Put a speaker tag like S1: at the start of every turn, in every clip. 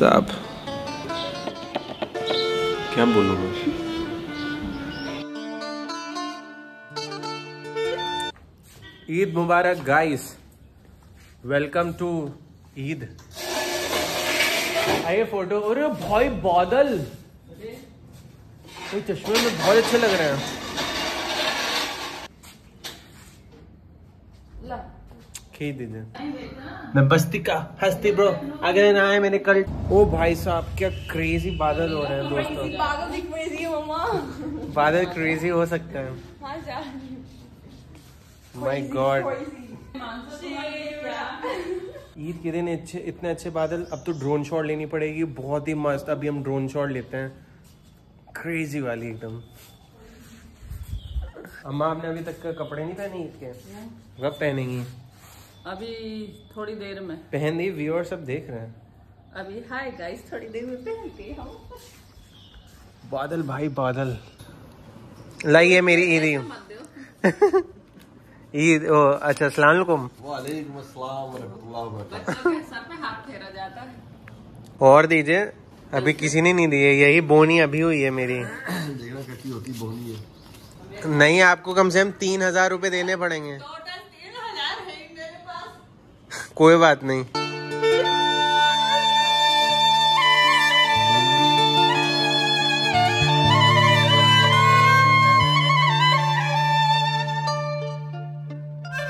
S1: साहब। क्या बोलूँ मैं? ईद मुबारक गाइस वेलकम टू ईद। आइए फ़ोटो अरे भाई, बादल। चश्मे में बहुत अच्छे लग रहे हैं। खींच दीजिए। मैं बस्ती का हस्ती ब्रो अगर ना आए मैंने कल। ओ भाई साहब क्या क्रेजी बादल हो रहे हैं दोस्तों।
S2: बादल रही है मम्मा।
S1: बादल क्रेजी हो सकते हैं।
S2: हाँ
S1: माय गॉड ईद के दिन अच्छे इतने अच्छे बादल अब तो ड्रोन शॉट लेनी पड़ेगी। बहुत ही मस्त अभी हम ड्रोन शॉट लेते हैं। क्रेजी वाली एकदम। अम्मा आपने अभी तक कपड़े नहीं पहने ईद के? कब पहनेंगी?
S3: अभी थोड़ी देर में।
S1: पहन दी व्यूअर सब देख रहे हैं।
S3: अभी हाय गाइस थोड़ी देर में पहनते हैं हम।
S1: बादल भाई बादल। लाइए मेरी ईद।
S3: मत
S1: ईद ओ अच्छा अस्सलाम वालेकुम
S3: बच्चों के सर पे हाथ फेरा जाता है।
S1: और दीजिए अभी किसी ने नहीं दी है यही बोनी अभी हुई है मेरी। होती बोनी है। नहीं आपको कम से कम तीन हज़ार रूपए देने पड़ेंगे
S3: टोटल तीन हज़ार है मेरे पास
S1: कोई बात नहीं।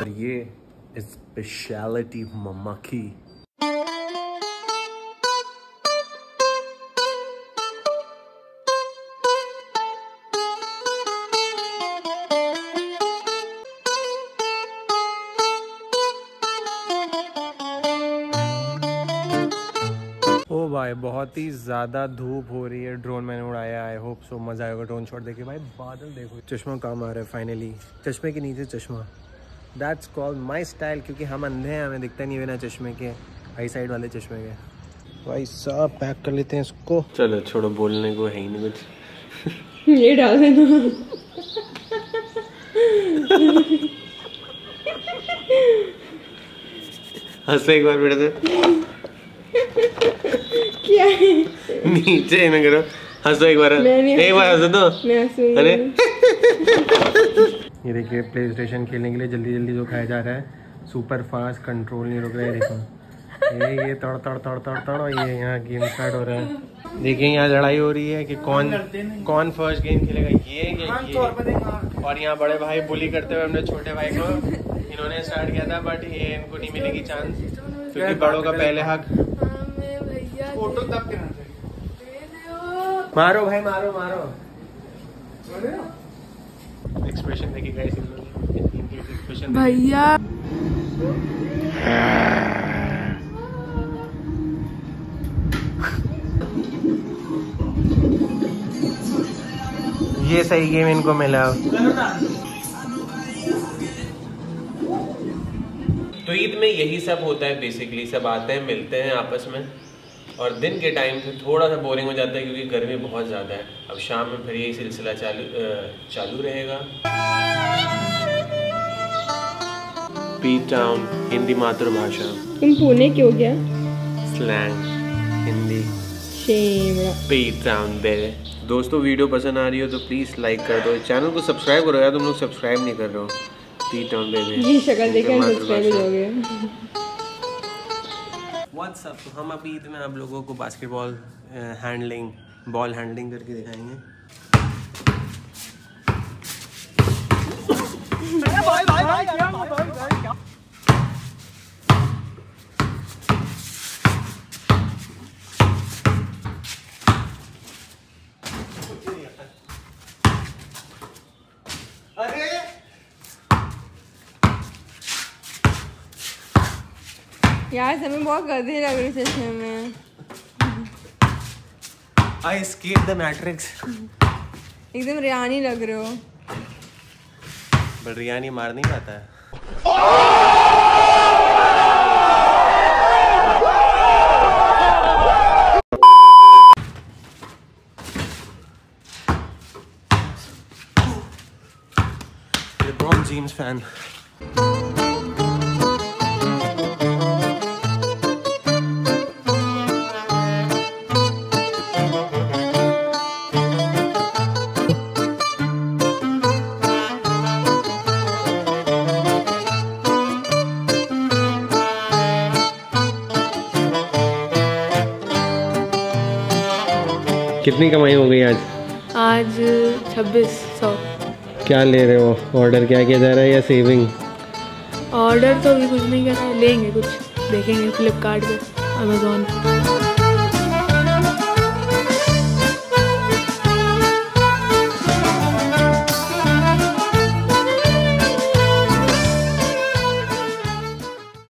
S1: और ये स्पेशलिटी मम्मा की भाई बहुत ही ज़्यादा धूप हो रही है। ड्रोन मैंने उड़ाया आई होप सो मज़ा आएगा ड्रोन शॉट देखिए भाई बादल देखो चश्मा काम आ रहा है फाइनली चश्मे के नीचे चश्मा। दैट्स कॉल्ड माई स्टाइल क्योंकि हम अंधे हैं हमें दिखता नहीं बिना चश्मे के आई साइड वाले चश्मे के। भाई सब पैक कर लेते हैं इसको। चलो छोड़ो बोलने को है ही नहीं कुछ।
S2: ये डाल देना।
S1: हंसो एक बार बेटा
S2: है
S1: नीचे ना करो हंसो एक बार एक बार हंसो तो अरे ये देखिए प्ले स्टेशन खेलने के लिए जल्दी जल्दी जो खाया जा रहा है सुपर फास्ट कंट्रोल नहीं रुक रहा है देखो ये ये तड़ तड़ तड़ तड़ तड़ और ये यहाँ गेम स्टार्ट हो रहा है देखिए यहाँ लड़ाई हो रही है कि कौन कौन फ़र्स्ट गेम खेलेगा ये या ये और यहाँ बड़े भाई बुली करते हुए अपने छोटे भाई को इन्होंने स्टार्ट किया था बट ये इनको नहीं मिलेगी चांस क्योंकि बड़ों का पहले हक।
S2: फ़ोटो तब
S1: मारो भाई मारो मारो। एक्सप्रेशन देखिए गाइस इन लोग एक्सप्रेशन
S2: भैया।
S1: ये सही गेम इनको मिला। तो ईद में यही सब होता है बेसिकली सब आते हैं मिलते हैं आपस में। और दिन के टाइम पे थोड़ा सा बोरिंग हो जाता है क्योंकि गर्मी बहुत ज़्यादा है। अब शाम में फिर यही सिलसिला चालू चालू रहेगा। पी टाउन हिंदी मातृभाषा।
S2: तुम पुणे क्यों गया?
S1: स्लैंग हिंदी पी टाउन दे दोस्तों वीडियो पसंद आ रही हो तो प्लीज़ लाइक कर दो। चैनल को सब्सक्राइब करो यार तुम लोग सब्सक्राइब नहीं कर रहे हो। पी टाउन बेबी
S2: ये शक्ल देखकर सब्सक्राइब हो गया
S1: व्हाट्सअप तो हम अभी ईद में आप लोगों को बास्केटबॉल हैंडलिंग बॉल हैंडलिंग करके दिखाएँगे
S2: यार समय बहुत गंदे लग रहे चश्मे में
S1: आई स्केप द मैट्रिक्स
S2: एकदम रियानी लग रहे हो।
S1: बट रियानी मार नहीं पाता है। LeBron James fan. कितनी कमाई हो गई आज?
S4: आज छब्बीस सौ।
S1: क्या ले रहे हो? ऑर्डर क्या किया जा रहा है या सेविंग
S4: ऑर्डर तो अभी कुछ नहीं कर रहा है लेंगे कुछ। देखेंगे फ्लिपकार्ट पे अमेजोन